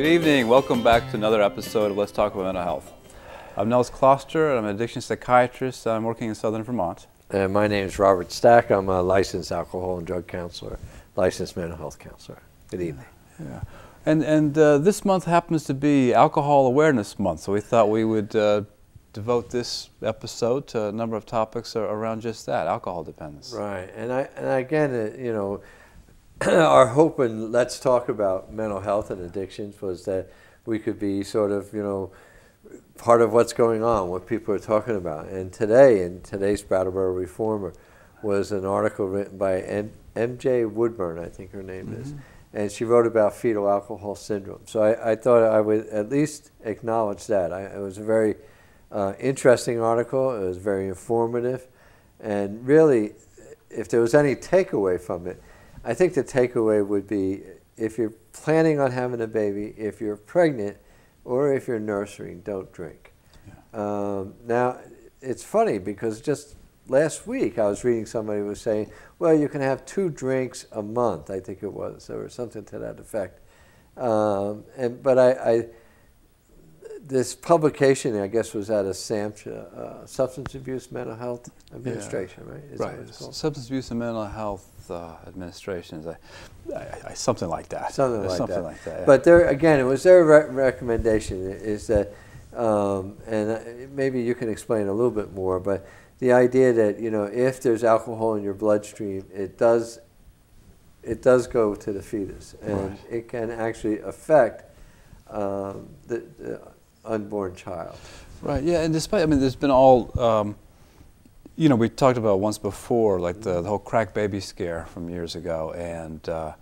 Good evening. Welcome back to another episode of Let's Talk About Mental Health. I'm Nels Kloster. I'm an addiction psychiatrist. I'm working in southern Vermont. And my name is Robert Stack. I'm a licensed alcohol and drug counselor, licensed mental health counselor. Good evening. Yeah. And, and uh, this month happens to be Alcohol Awareness Month, so we thought we would uh, devote this episode to a number of topics around just that, alcohol dependence. Right. And, I, and again, uh, you know, our hope in Let's Talk About Mental Health and Addictions was that we could be sort of, you know, part of what's going on, what people are talking about. And today, in today's Brattleboro Reformer, was an article written by M- M.J. Woodburn, I think her name mm-hmm. is, and she wrote about fetal alcohol syndrome. So I, I thought I would at least acknowledge that. I, it was a very uh, interesting article. It was very informative, and really, if there was any takeaway from it, I think the takeaway would be if you're planning on having a baby, if you're pregnant, or if you're nursing, don't drink. Yeah. Um, now, it's funny because just last week I was reading somebody was saying, well, you can have two drinks a month, I think it was, or something to that effect. Um, and but I, I, this publication, I guess, was out of SAMHSA, uh, Substance Abuse Mental Health Administration, yeah. right? Is right. Substance Abuse and Mental Health uh, Administration, I, I, something like that. Something like something that. Like that yeah. But there again, it was their re recommendation is that, um, and uh, maybe you can explain a little bit more, but the idea that you know if there's alcohol in your bloodstream, it does it does go to the fetus, and right. it can actually affect um, the, the, unborn child. Right. Yeah. And despite, I mean, there's been all. Um, you know, we talked about once before, like the, the whole crack baby scare from years ago, and uh,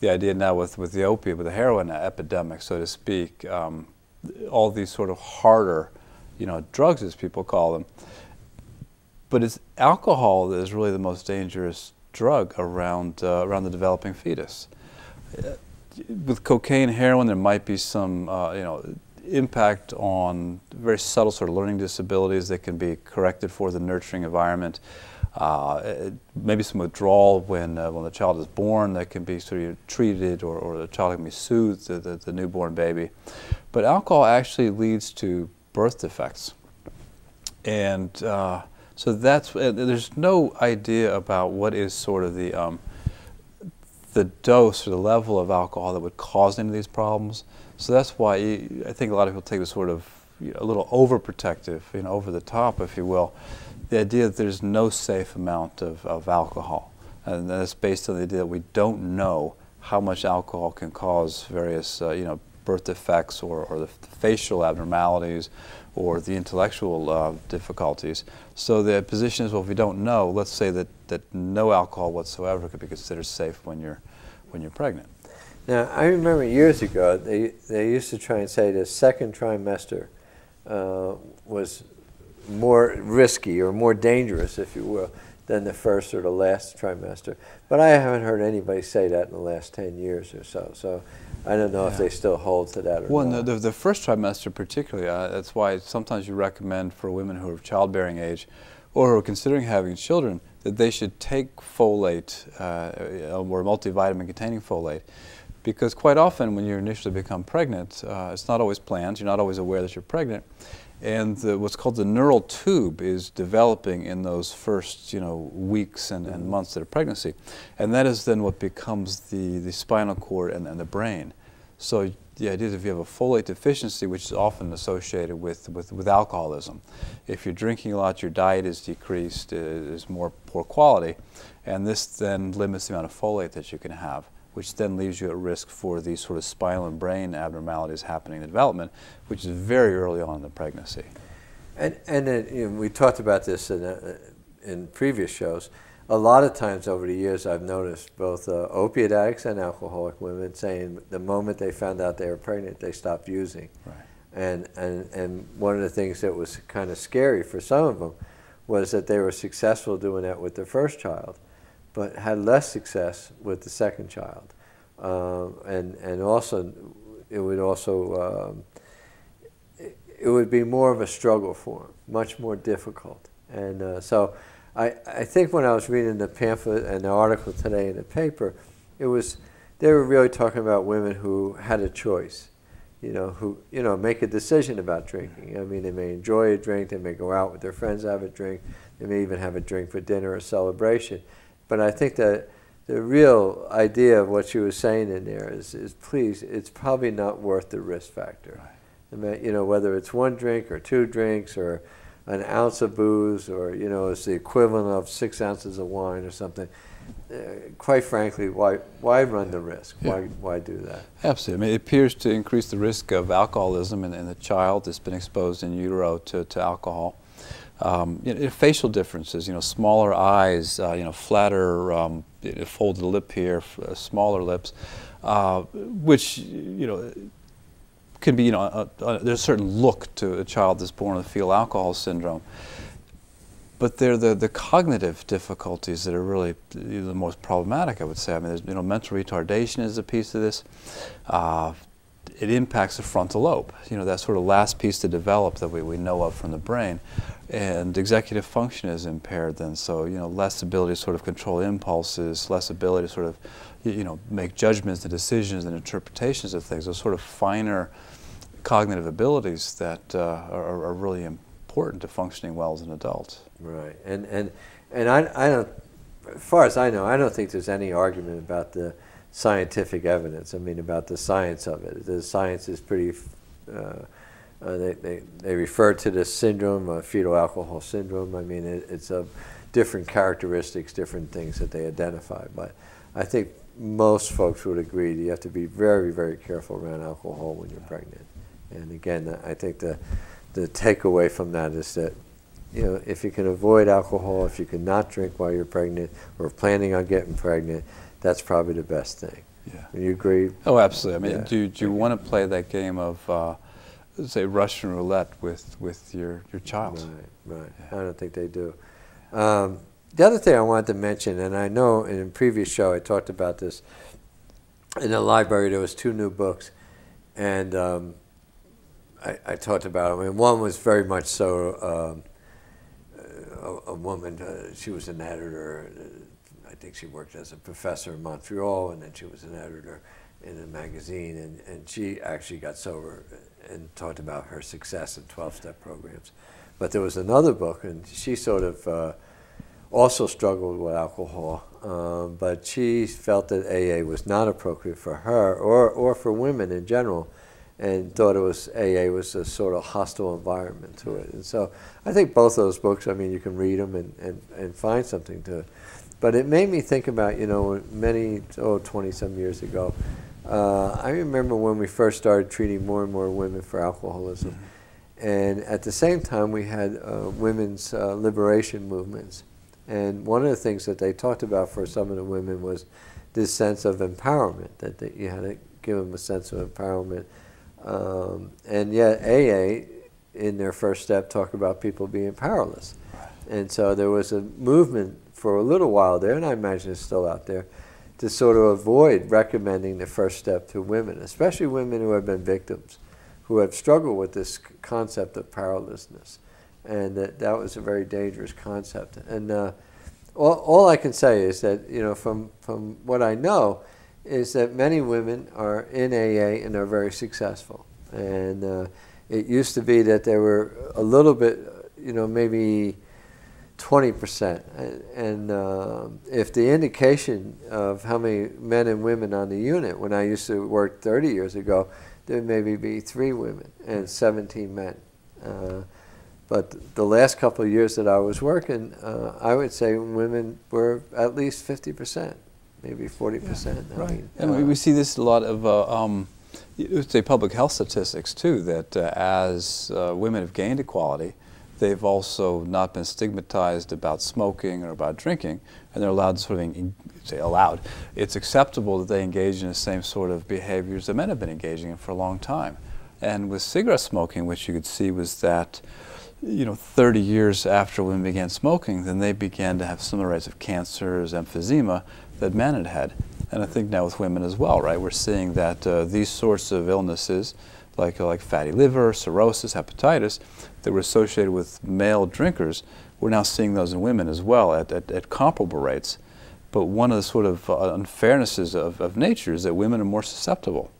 the idea now with, with the opiate, with the heroin epidemic, so to speak, um, all these sort of harder, you know, drugs as people call them. But it's alcohol that is really the most dangerous drug around uh, around the developing fetus. Uh, with cocaine, heroin, there might be some, uh, you know, impact on very subtle sort of learning disabilities that can be corrected for the nurturing environment. Uh, maybe some withdrawal when, uh, when the child is born that can be sort of treated or, or the child can be soothed, the, the, the newborn baby. But alcohol actually leads to birth defects. And uh, so that's, uh, there's no idea about what is sort of the, um, the dose or the level of alcohol that would cause any of these problems. So that's why you, I think a lot of people take this sort of you know, a little overprotective, you know, over the top, if you will. The idea that there's no safe amount of, of alcohol. And that's based on the idea that we don't know how much alcohol can cause various, uh, you know, birth defects or, or the facial abnormalities or the intellectual uh, difficulties. So the position is, well, if we don't know, let's say that, that no alcohol whatsoever could be considered safe when you're, when you're pregnant. Now, I remember years ago, they, they used to try and say the second trimester uh, was more risky or more dangerous, if you will, than the first or the last trimester. But I haven't heard anybody say that in the last 10 years or so. So I don't know yeah. if they still hold to that or well, not. Well, the, the, first trimester particularly, uh, that's why sometimes you recommend for women who are of childbearing age or who are considering having children that they should take folate uh, or multivitamin containing folate because quite often when you initially become pregnant, uh, it's not always planned, you're not always aware that you're pregnant, and the, what's called the neural tube is developing in those first you know, weeks and, and months of pregnancy. And that is then what becomes the, the spinal cord and, and the brain. So the idea is if you have a folate deficiency, which is often associated with, with, with alcoholism, if you're drinking a lot, your diet is decreased, is more poor quality, and this then limits the amount of folate that you can have which then leaves you at risk for these sort of spinal and brain abnormalities happening in development, which is very early on in the pregnancy. And, and then, you know, we talked about this in, uh, in previous shows. A lot of times over the years, I've noticed both uh, opiate addicts and alcoholic women saying the moment they found out they were pregnant, they stopped using. Right. And, and, and one of the things that was kind of scary for some of them was that they were successful doing that with their first child but had less success with the second child. Uh, and, and also, it would also, um, it, it, would be more of a struggle for them, much more difficult. And uh, so I, I think when I was reading the pamphlet and the article today in the paper, it was, they were really talking about women who had a choice. you know, who, you know, make a decision about drinking. I mean, they may enjoy a drink, they may go out with their friends, have a drink, they may even have a drink for dinner or celebration. But I think that the real idea of what she was saying in there is, is please, it's probably not worth the risk factor. Right. I mean, you know, whether it's one drink or two drinks or an ounce of booze or, you know, it's the equivalent of six ounces of wine or something. Uh, quite frankly, why, why run the risk? Yeah. Why, why do that? Absolutely. I mean, it appears to increase the risk of alcoholism in, in the child that's been exposed in utero to, to alcohol. Um, you know, facial differences, you know, smaller eyes, uh, you know, flatter, um, folded lip here, uh, smaller lips, uh, which, you know, can be, you know, a, a, there's a certain look to a child that's born with fetal alcohol syndrome. But they're the, the cognitive difficulties that are really the most problematic, I would say. I mean, there's, you know, mental retardation is a piece of this. Uh, it impacts the frontal lobe, you know, that sort of last piece to develop that we, we know of from the brain. And executive function is impaired then, so, you know, less ability to sort of control impulses, less ability to sort of, you know, make judgments and decisions and interpretations of things, those sort of finer cognitive abilities that uh, are, are really important to functioning well as an adult. Right, and and and I, I don't, as far as I know, I don't think there's any argument about the scientific evidence. I mean, about the science of it. The science is pretty. Uh, uh, they, they, they refer to this syndrome, uh, fetal alcohol syndrome. I mean, it, it's of different characteristics, different things that they identify. But I think most folks would agree that you have to be very, very careful around alcohol when you're pregnant. And again, I think the, the takeaway from that is that you know, if you can avoid alcohol, if you can not drink while you're pregnant or planning on getting pregnant, that's probably the best thing. Yeah. Do You agree? Oh, absolutely. I mean, Yeah. do, do you want to play that game of, uh, say, Russian roulette with, with your, your child? Right, right. Yeah. I don't think they do. Um, the other thing I wanted to mention, and I know in a previous show I talked about this, in the library there was two new books, and um, I, I talked about them. I mean, one was very much so um, a, a woman. Uh, she was an editor. Think she worked as a professor in Montreal, and then she was an editor in a magazine. And, and she actually got sober and talked about her success in 12-step programs. But there was another book, and she sort of uh, also struggled with alcohol, um, but she felt that AA was not appropriate for her or, or for women in general and thought it was AA was a sort of hostile environment to it. And so I think both those books, I mean, you can read them and, and, and find something to. But it made me think about, you know, many, oh, 20 some years ago, uh, I remember when we first started treating more and more women for alcoholism. And at the same time, we had uh, women's uh, liberation movements. And one of the things that they talked about for some of the women was this sense of empowerment, that, that you had to give them a sense of empowerment um, and yet AA, in their first step, talk about people being powerless. And so there was a movement for a little while there, and I imagine it's still out there, to sort of avoid recommending the first step to women, especially women who have been victims, who have struggled with this concept of powerlessness. And that, that was a very dangerous concept. And uh, all, all I can say is that, you know, from, from what I know, is that many women are in AA and are very successful. And uh, it used to be that there were a little bit, you know, maybe 20%. And, and uh, if the indication of how many men and women on the unit, when I used to work 30 years ago, there'd maybe be three women and 17 men. Uh, but the last couple of years that I was working, uh, I would say women were at least 50% maybe 40%. I Right. mean, And we, uh, we see this a lot of, uh, um, you would say public health statistics too, that uh, as uh, women have gained equality, they've also not been stigmatized about smoking or about drinking, and they're allowed to sort of, en- say allowed, it's acceptable that they engage in the same sort of behaviors that men have been engaging in for a long time. And with cigarette smoking, which you could see was that, you know, 30 years after women began smoking, then they began to have similar rates of cancers, emphysema, that men had had. And I think now with women as well, right? We're seeing that uh, these sorts of illnesses, like, like fatty liver, cirrhosis, hepatitis, that were associated with male drinkers, we're now seeing those in women as well at, at, at comparable rates. But one of the sort of uh, unfairnesses of, of nature is that women are more susceptible,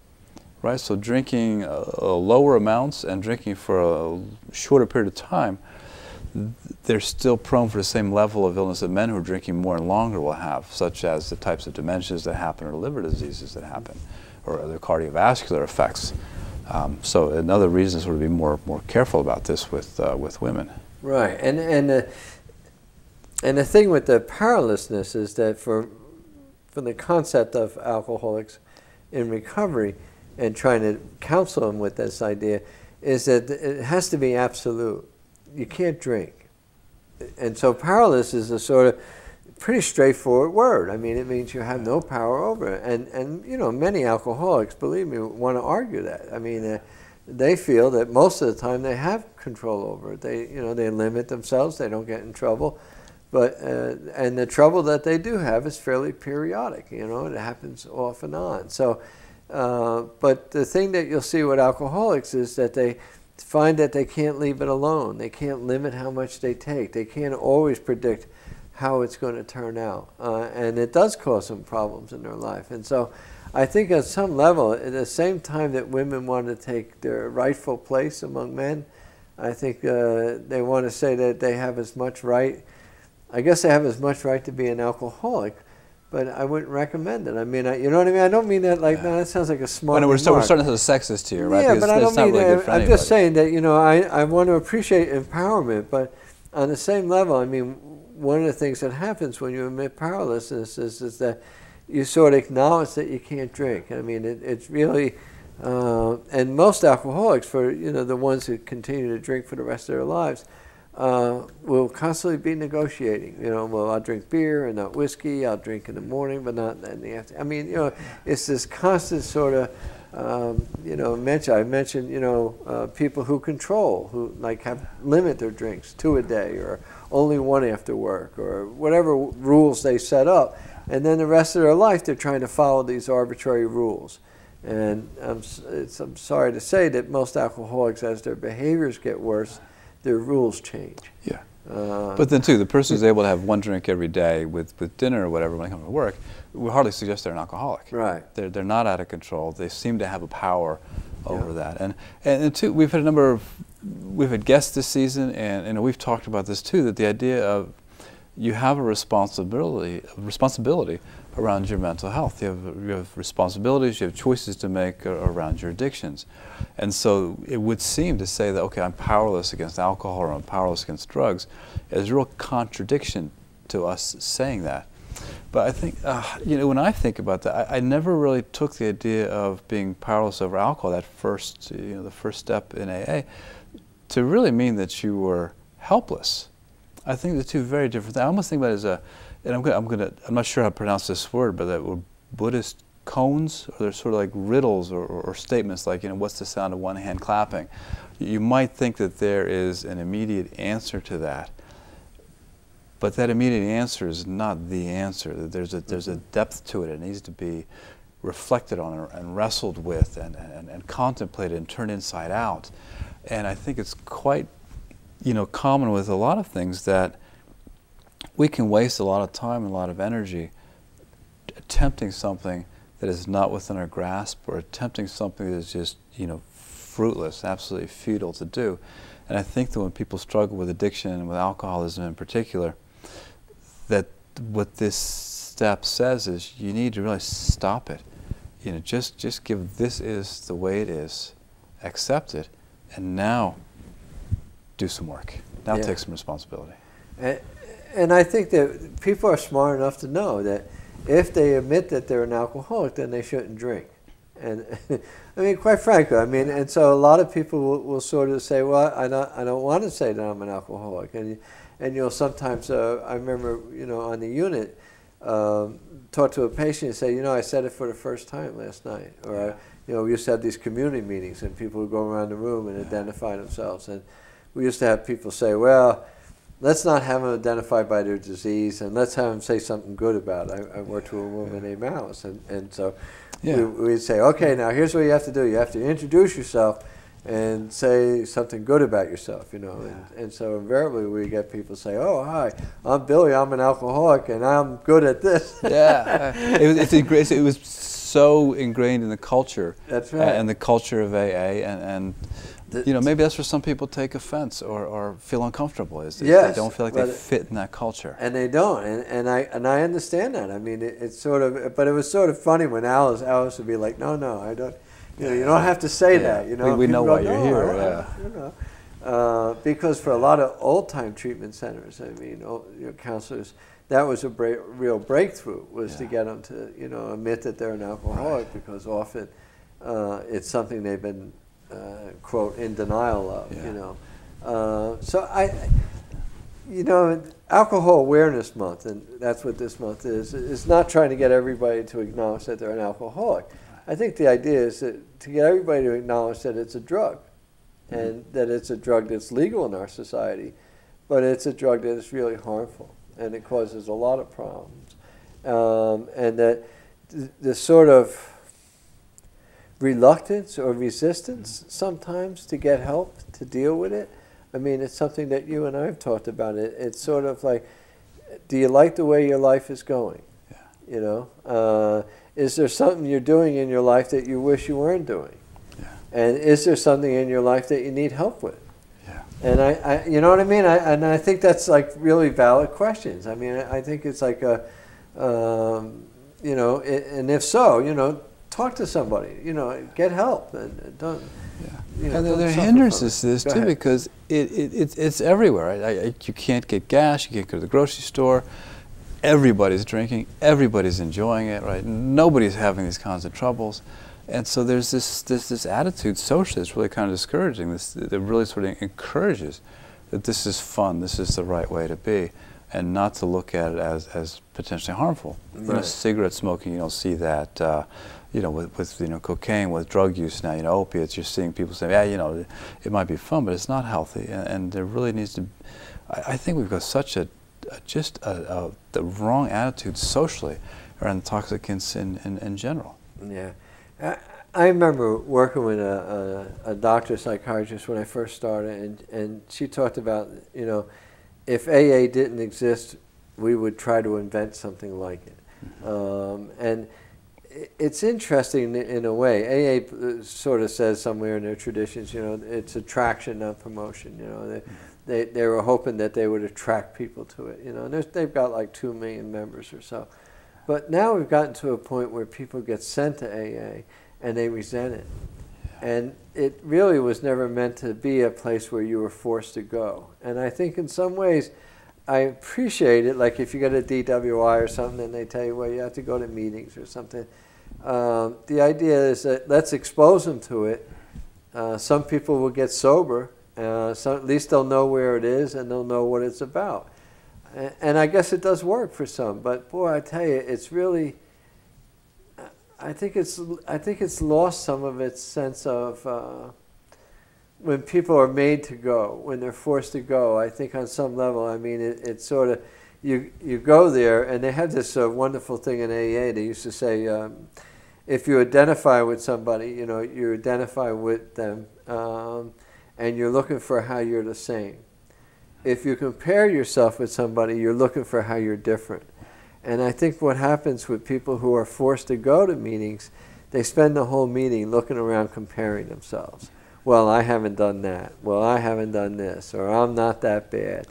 right? So drinking uh, lower amounts and drinking for a shorter period of time, they're still prone for the same level of illness that men who are drinking more and longer will have, such as the types of dementias that happen or liver diseases that happen or other cardiovascular effects. Um, so another reason is sort of be more more careful about this with uh, with women. Right, and and uh, and the thing with the powerlessness is that for from the concept of alcoholics in recovery and trying to counsel them with this idea is that it has to be absolute. You can't drink, and so powerless is a sort of pretty straightforward word. I mean, it means you have no power over it. And, and you know, many alcoholics, believe me, want to argue that. I mean, uh, they feel that most of the time they have control over it. They, you know, they limit themselves. They don't get in trouble. But, uh, and the trouble that they do have is fairly periodic. You know, it happens off and on. So, uh, but the thing that you'll see with alcoholics is that they find that they can't leave it alone. They can't limit how much they take. They can't always predict how it's going to turn out. Uh, and it does cause some problems in their life. And so I think at some level, at the same time that women want to take their rightful place among men, I think uh, they want to say that they have as much right. I guess they have as much right to be an alcoholic, but I wouldn't recommend it. I mean, I, you know what I mean? I don't mean that like, yeah. no, that sounds like a smart. Well, we're, so we're starting to sexist here, right? Yeah, because but I don't mean really that. I'm just saying that, you know, I, I want to appreciate empowerment, but on the same level, I mean, one of the things that happens when you admit powerlessness is, is that you sort of acknowledge that you can't drink. I mean, it, it's really, uh, and most alcoholics, for you know the ones who continue to drink for the rest of their lives, uh, will constantly be negotiating. You know, well, I'll drink beer and not whiskey. I'll drink in the morning, but not in the afternoon. I mean, you know, it's this constant sort of um, you know, mention, I mentioned, you know, uh, people who control, who like have limit their drinks two a day or only one after work or whatever rules they set up. And then the rest of their life, they're trying to follow these arbitrary rules. And I'm, I'm sorry to say that most alcoholics, as their behaviors get worse, their rules change. Yeah. Uh, but then, too, the person who's able to have one drink every day with, with dinner or whatever when they come to work, we hardly suggest they're an alcoholic. Right. They're, they're not out of control. They seem to have a power over yeah. that. And, and, and two, we've had a number of, we've had guests this season, and, and we've talked about this too, that the idea of you have a responsibility, responsibility around your mental health. You have, you have responsibilities, you have choices to make around your addictions. And so it would seem to say that, okay, I'm powerless against alcohol or I'm powerless against drugs is a real contradiction to us saying that. But I think, uh, you know, when I think about that, I, I, never really took the idea of being powerless over alcohol, that first, you know, the first step in AA, to really mean that you were helpless. I think the two very different things. I almost think about it as a, and I'm gonna, I'm gonna, I'm not sure how to pronounce this word, but that were Buddhist koans, or they're sort of like riddles or, or, or statements like, you know, what's the sound of one hand clapping? You might think that there is an immediate answer to that but that immediate answer is not the answer. There's a, there's a mm-hmm. depth to it. It needs to be reflected on and wrestled with and, and, and contemplated and turned inside out. And I think it's quite, you know, common with a lot of things that we can waste a lot of time and a lot of energy attempting something that is not within our grasp or attempting something that is just, you know, fruitless, absolutely futile to do. And I think that when people struggle with addiction and with alcoholism in particular, that what this step says is you need to really stop it. You know, just just give this is the way it is, accept it, and now do some work. Now yeah. take some responsibility. And, and I think that people are smart enough to know that if they admit that they're an alcoholic, then they shouldn't drink. And I mean, quite frankly, I mean, and so a lot of people will, will, sort of say, "Well, I don't, I don't want to say that I'm an alcoholic," and and you know sometimes uh, I remember you know on the unit um, talk to a patient and say you know I said it for the first time last night or yeah. You know we used to have these community meetings and people would go around the room and yeah. identify themselves and we used to have people say well let's not have them identified by their disease and let's have them say something good about it. I, I worked with a woman named Alice and, and so yeah. we, we'd say okay now here's what you have to do you have to introduce yourself and say something good about yourself, you know. Yeah. And, and so invariably we get people say, "Oh, hi, I'm Billy. I'm an alcoholic, and I'm good at this." yeah, it was, it's, it was so ingrained in the culture. That's right. And the culture of AA, and, and you know, maybe that's where some people take offense or, or feel uncomfortable. Is, is Yes, they don't feel like they fit in that culture. and they don't, and, and I and I understand that. I mean, it, it's sort of, but it was sort of funny when Alice Alice would be like, "No, no, I don't. You know, you don't have to say Yeah. that. You know, We- we know why you're "No, here," yeah. You know, uh, because for a lot of old time treatment centers, I mean, old, you counselors, that was a break, real breakthrough was to get them to you know admit that they're an alcoholic because often uh, it's something they've been uh, quote in denial of. Yeah. You know, uh, so I you know, Alcohol Awareness Month, and that's what this month is, is not trying to get everybody to acknowledge that they're an alcoholic. I think the idea is that to get everybody to acknowledge that it's a drug, and that it's a drug that's legal in our society, but it's a drug that is really harmful, and it causes a lot of problems. Um, and that th- the sort of reluctance or resistance sometimes to get help to deal with it. I mean, it's something that you and I have talked about. It. It's sort of like, do you like the way your life is going? Yeah. You know, uh, is there something you're doing in your life that you wish you weren't doing? Yeah. And is there something in your life that you need help with? Yeah. And I, I you know what I mean? I, and I think that's like really valid questions. I mean, I, I think it's like a, um, you know, i and if so, you know, talk to somebody. You know, get help and don't. Yeah. You know, and there, there are hindrances to this Go too ahead. because it, it, it's it's everywhere. Right? I, I, you can't get gas. You can't go to the grocery store. Everybody's drinking. Everybody's enjoying it. Right? Nobody's having these kinds of troubles, and so there's this this this attitude socially that's really kind of discouraging. This that really sort of encourages that this is fun. This is the right way to be, and not to look at it as as potentially harmful. You know, cigarette smoking. You don't see that. Uh, you know, with, with you know cocaine, with drug use now, you know, opiates, you're seeing people saying, yeah, you know, it might be fun, but it's not healthy, and, and there really needs to. I, I think we've got such a just a, a, the wrong attitude socially around toxicants in, in, in general. Yeah. I, I remember working with a, a, a doctor psychiatrist when I first started, and, and she talked about, you know, if AA didn't exist, we would try to invent something like it. Um, and it's interesting in a way. AA uh, sort of says somewhere in their traditions, you know, it's attraction, not promotion. You know, they, they, they were hoping that they would attract people to it. You know, and they've got like two million members or so. But now we've gotten to a point where people get sent to AA and they resent it. And it really was never meant to be a place where you were forced to go. And I think in some ways, I appreciate it. Like if you get a DWI or something, and they tell you, well, you have to go to meetings or something. Um, the idea is that let's expose them to it. Uh, some people will get sober. Uh, so at least they'll know where it is and they'll know what it's about. A- And I guess it does work for some. But boy, I tell you, it's really. I think it's I think it's lost some of its sense of uh, when people are made to go, when they're forced to go. I think on some level, I mean, it, it's sort of you you go there, and they have this uh, wonderful thing in AA. They used to say, um, if you identify with somebody, you know, you identify with them, um, and you're looking for how you're the same. If you compare yourself with somebody, you're looking for how you're different. And I think what happens with people who are forced to go to meetings, they spend the whole meeting looking around comparing themselves. Well, I haven't done that. Well, I haven't done this. Or I'm not that bad.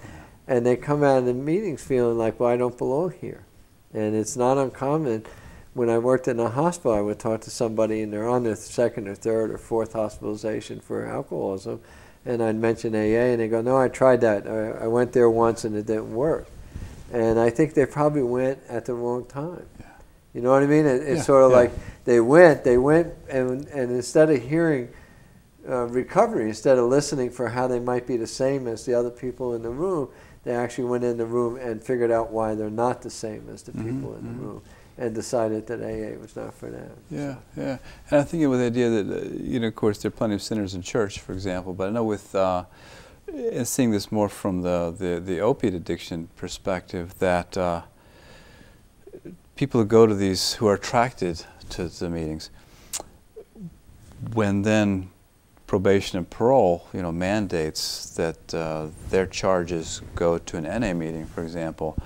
And they come out of the meetings feeling like, well, I don't belong here. And it's not uncommon. When I worked in a hospital, I would talk to somebody and they're on their second or third or fourth hospitalization for alcoholism. And I'd mention AA and they go, no, I tried that. I, I went there once and it didn't work. And I think they probably went at the wrong time. Yeah. You know what I mean? It, it's Yeah, sort of yeah. like they went, they went, and, and instead of hearing uh, recovery, instead of listening for how they might be the same as the other people in the room, they actually went in the room and figured out why they're not the same as the Mhm, people in the mhm. room and decided that AA was not for them. Yeah, yeah. And I think it with the idea that, uh, you know, of course, there are plenty of sinners in church, for example, but I know with, uh, and seeing this more from the, the, the opiate addiction perspective, that uh, people who go to these, who are attracted to the meetings, when then probation and parole, you know, mandates that uh, their charges go to an NA meeting, for example,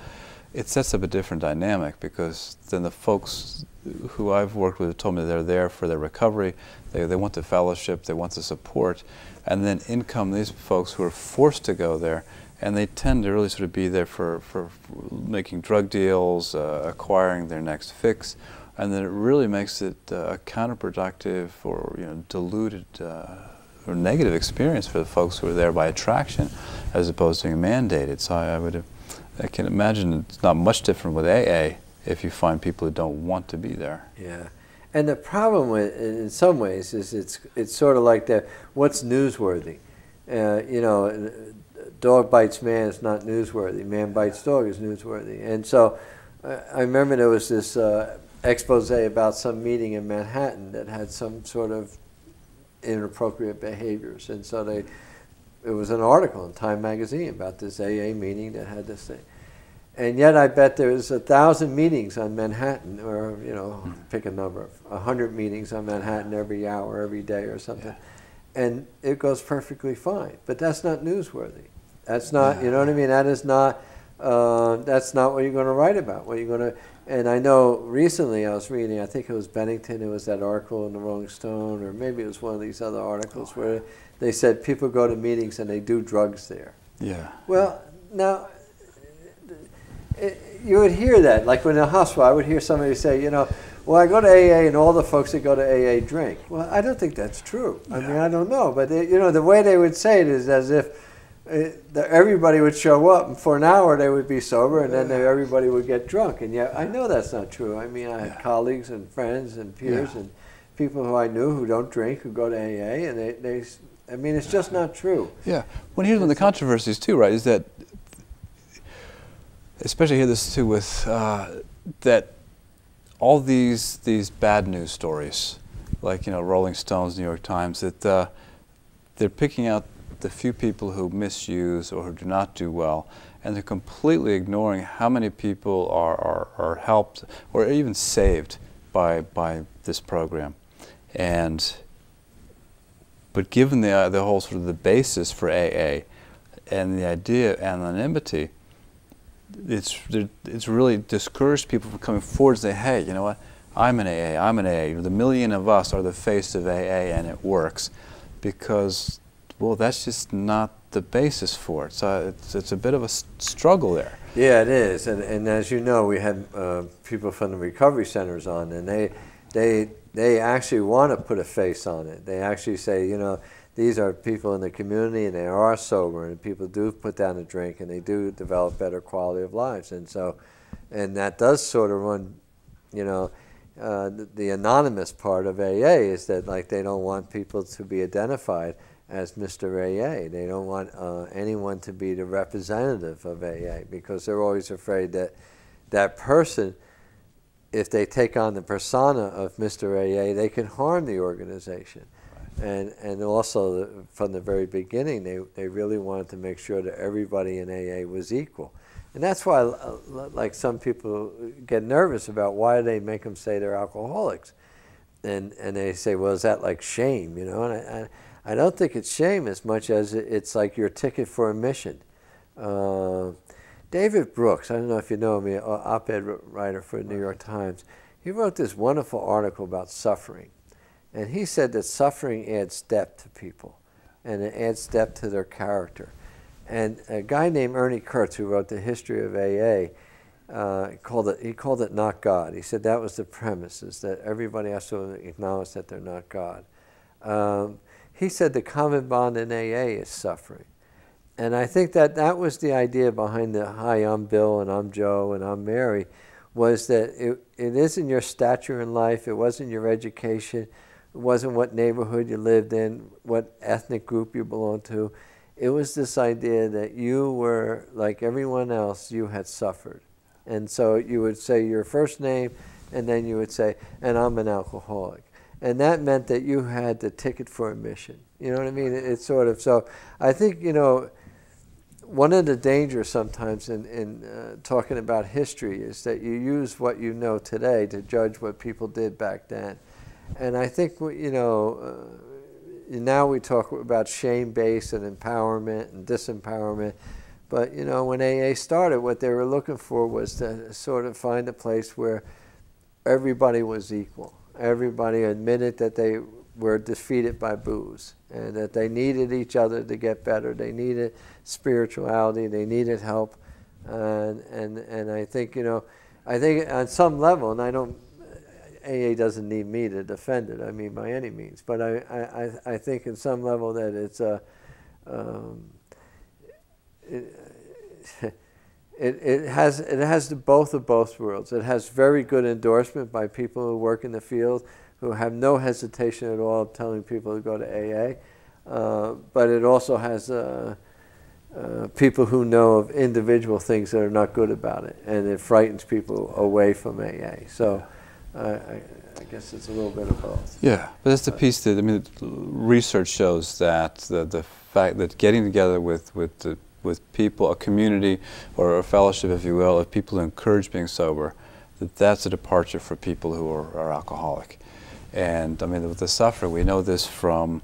it sets up a different dynamic because then the folks who I've worked with told me they're there for their recovery. They, they want the fellowship, they want the support. And then in come these folks who are forced to go there, and they tend to really sort of be there for, for, making drug deals, uh, acquiring their next fix, and then it really makes it uh, a counterproductive or you know, diluted uh, or negative experience for the folks who are there by attraction as opposed to being mandated. So I, I would I can imagine it's not much different with AA if you find people who don't want to be there. Yeah. And the problem with, in some ways, is it's it's sort of like that. What's newsworthy? Uh, you know, dog bites man is not newsworthy. Man bites dog is newsworthy. And so, uh, I remember there was this uh, expose about some meeting in Manhattan that had some sort of inappropriate behaviors, and so they. It was an article in Time magazine about this AA meeting that had this thing and yet I bet there's a thousand meetings on Manhattan, or you know, mm. pick a number, a hundred meetings on Manhattan every hour, every day, or something, yeah. and it goes perfectly fine. But that's not newsworthy. That's not, you know what I mean. That is not. Uh, that's not what you're going to write about. What you're going to. And I know recently I was reading. I think it was Bennington. It was that article in the Rolling Stone, or maybe it was one of these other articles oh, where they said people go to meetings and they do drugs there. Yeah. Well, now you would hear that. Like when in a hospital, I would hear somebody say, you know, well, I go to AA and all the folks that go to AA drink. Well, I don't think that's true. Yeah. I mean, I don't know. But, they, you know, the way they would say it is as if it, uh, everybody would show up and for an hour they would be sober and then they, everybody would get drunk. And yet I know that's not true. I mean, I had colleagues and friends and peers yeah. and people who I knew who don't drink who go to AA and they, they I mean, it's just not true. Yeah. When here's one of the controversies too, right, is that especially hear this too with uh, that all these these bad news stories, like you know Rolling Stones, New York Times, that uh, they're picking out the few people who misuse or who do not do well, and they're completely ignoring how many people are, are, are helped or even saved by by this program, and but given the uh, the whole sort of the basis for AA and the idea of anonymity it's it's really discouraged people from coming forward and say, hey, you know what? I'm an AA. I'm an AA. The million of us are the face of AA, and it works, because well, that's just not the basis for it. So it's it's a bit of a struggle there. Yeah, it is. And and as you know, we had uh, people from the recovery centers on, and they they they actually want to put a face on it. They actually say, you know these are people in the community and they are sober and people do put down a drink and they do develop better quality of lives and so and that does sort of run you know uh, the, the, anonymous part of AA is that like they don't want people to be identified as Mr. AA. They don't want uh, anyone to be the representative of AA because they're always afraid that that person, if they take on the persona of Mr. AA, they can harm the organization and and also from the very beginning they they really wanted to make sure that everybody in AA was equal, and that's why uh, like some people get nervous about why they make them say they're alcoholics, and and they say well is that like shame you know and I I, I don't think it's shame as much as it's like your ticket for admission. Uh, David Brooks, I don't know if you know him, op-ed writer for the New York Times. He wrote this wonderful article about suffering and he said that suffering adds depth to people and it adds depth to their character. And a guy named Ernie Kurtz, who wrote the history of AA, uh, called it, he called it not God. He said that was the premise, is that everybody has to acknowledge that they're not God. Um, he said the common bond in AA is suffering. And I think that that was the idea behind the hi, I'm Bill and I'm Joe and I'm Mary, was that it, it isn't your stature in life, it wasn't your education, it wasn't what neighborhood you lived in, what ethnic group you belonged to. It was this idea that you were, like everyone else, you had suffered. And so you would say your first name, and then you would say, and I'm an alcoholic. And that meant that you had the ticket for admission. You know what I mean? It's sort of, so I think, you know, one of the dangers sometimes in, in uh, talking about history is that you use what you know today to judge what people did back then. And I think, you know, uh, now we talk about shame-based and empowerment and disempowerment. But, you know, when AA started, what they were looking for was to sort of find a place where everybody was equal. Everybody admitted that they were defeated by booze and that they needed each other to get better. They needed spirituality. They needed help. And, and, and I think, you know, I think on some level, and I don't, AA doesn't need me to defend it, I mean, by any means, but I, I, I think in some level that it's a, um, it, it, it, has, it has the both of both worlds. It has very good endorsement by people who work in the field who have no hesitation at all of telling people to go to AA. Uh, but it also has uh, uh, people who know of individual things that are not good about it, and it frightens people away from AA. So I, I, guess it's a little bit of both. Yeah, but that's the piece that I mean. Research shows that the the fact that getting together with with the, with people, a community or a fellowship, if you will, of people who encourage being sober, that that's a departure for people who are, are alcoholic. And I mean, with the suffering, we know this from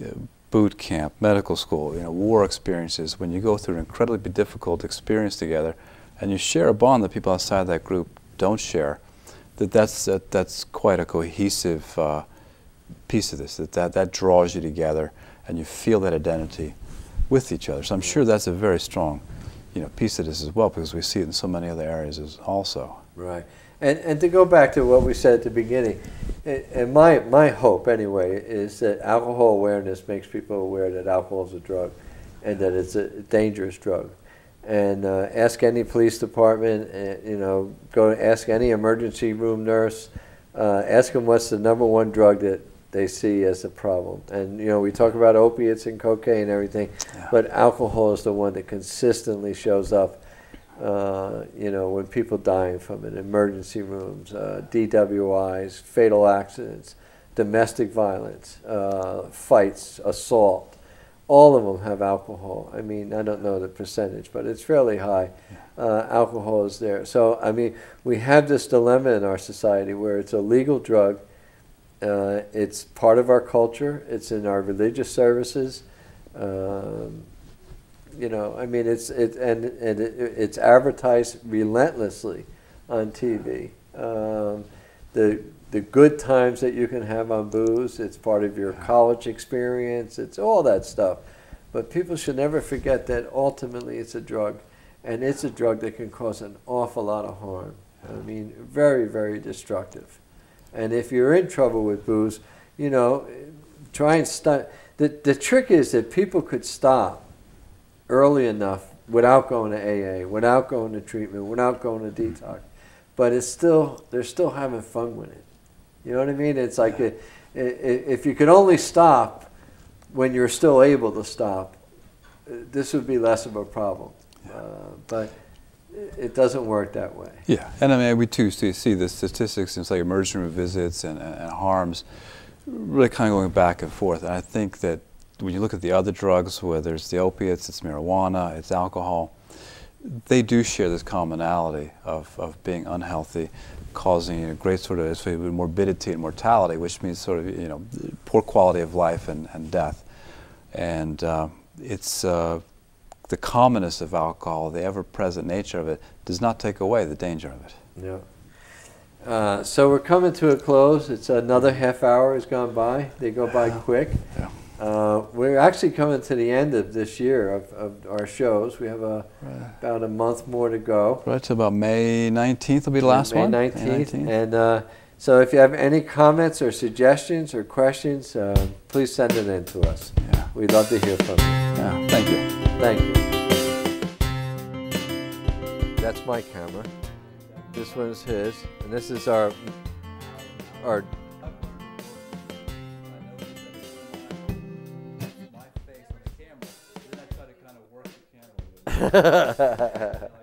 know, boot camp, medical school, you know, war experiences. When you go through an incredibly difficult experience together, and you share a bond that people outside that group don't share, that that's that, that's quite a cohesive uh, piece of this. That, that that draws you together, and you feel that identity with each other. So I'm sure that's a very strong, you know, piece of this as well, because we see it in so many other areas as also. Right. And, and to go back to what we said at the beginning, and my, my hope anyway is that alcohol awareness makes people aware that alcohol is a drug and that it's a dangerous drug. And uh, ask any police department, uh, you know, go ask any emergency room nurse, uh, ask them what's the number one drug that they see as a problem. And, you know, we talk about opiates and cocaine and everything, yeah. but alcohol is the one that consistently shows up uh, you know, when people dying from it, emergency rooms, uh, DWIs, fatal accidents, domestic violence, uh, fights, assault, all of them have alcohol. I mean, I don't know the percentage, but it's fairly high. Uh, alcohol is there. So, I mean, we have this dilemma in our society where it's a legal drug. Uh, it's part of our culture. It's in our religious services. Um, you know, I mean, it's it and and it, it's advertised relentlessly on TV. Um, the the good times that you can have on booze, it's part of your college experience. It's all that stuff. But people should never forget that ultimately it's a drug, and it's a drug that can cause an awful lot of harm. I mean, very, very destructive. And if you're in trouble with booze, you know, try and stop. The, the trick is that people could stop early enough without going to AA, without going to treatment, without going to detox. But it's still, they're still having fun with it. You know what I mean? It's like a, if you could only stop when you're still able to stop, this would be less of a problem. Uh, but it doesn't work that way. Yeah, and I mean, we too see the statistics, it's like emergency room visits and, and harms really kind of going back and forth. And I think that when you look at the other drugs, whether it's the opiates, it's marijuana, it's alcohol, they do share this commonality of, of being unhealthy, causing a great sort of morbidity and mortality, which means sort of you know poor quality of life and, and death. And uh, it's uh, the commonness of alcohol, the ever-present nature of it, does not take away the danger of it. Yeah. Uh, so we're coming to a close. It's another half hour has gone by. They go by quick. Yeah. Uh, we're actually coming to the end of this year of, of our shows. We have a, right. about a month more to go. Right, to about May 19th will be the last May one. 19th. May 19th. And uh, so if you have any comments or suggestions or questions, uh, please send it in to us. Yeah. We'd love to hear from you. Yeah, thank you. Thank you. That's my camera. This one's his. And this is our, our Ha ha ha ha.